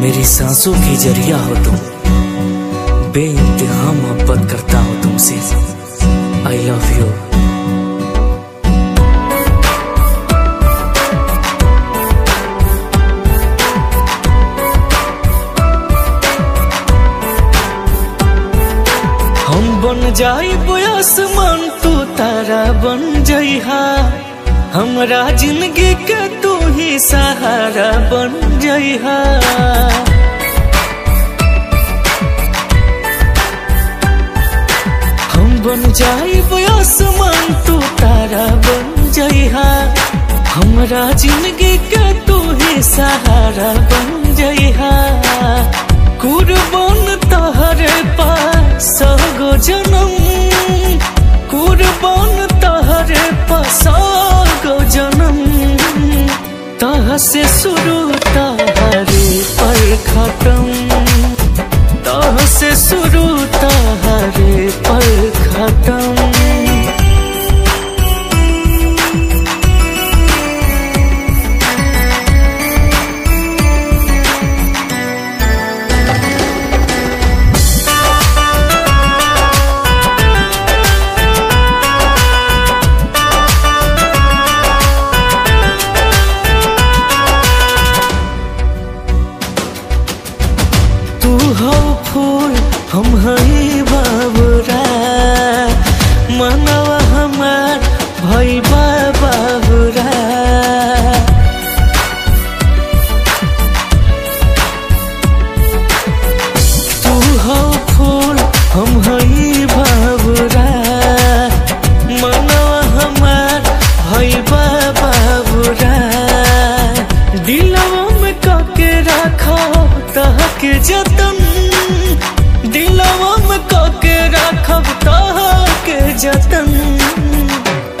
मेरी सांसों की ज़रिया हो तुम। बे इंतहा मोहब्बत करता हूँ तुमसे। आई लव यू हम बन जाई आसमान, तू तारा बन जइहा हमरा ज़िंदगी के तू ही सहारा बन जइहा हम बन जाई आसमान तू तारा बन जइहा हमरा ज़िंदगी का तू ही सहारा बन जइहा से शुरू तहरे पर खत्म। हम हई बाबुरा। मनवा हमार भई बाबुरा। तू हो फूल, हम हई बाबुरा। हमार भई बाबुरा। दिलवा में कके रखो जतन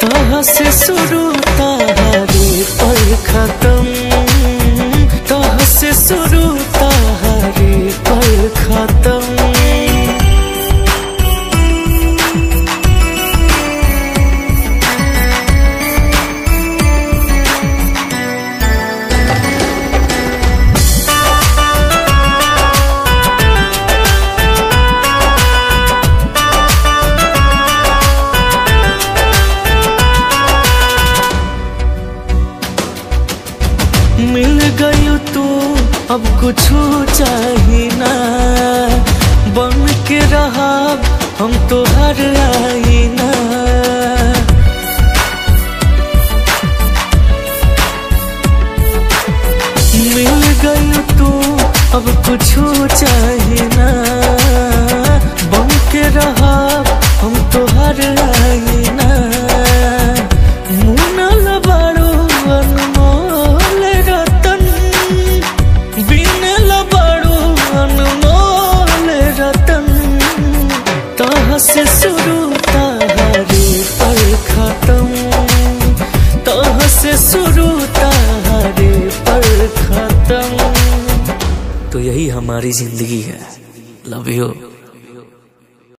तह से शुरू तहरे पर खत्म? तह से शुरू मिल गई तू, अब कुछ चाहिए ना। बन के रहा, हम तो हर आई ना। मिल गई तू, अब कुछ चाहिए ना। बन के रहा, हम तो हर आई तो यही हमारी ज़िंदगी है। Love you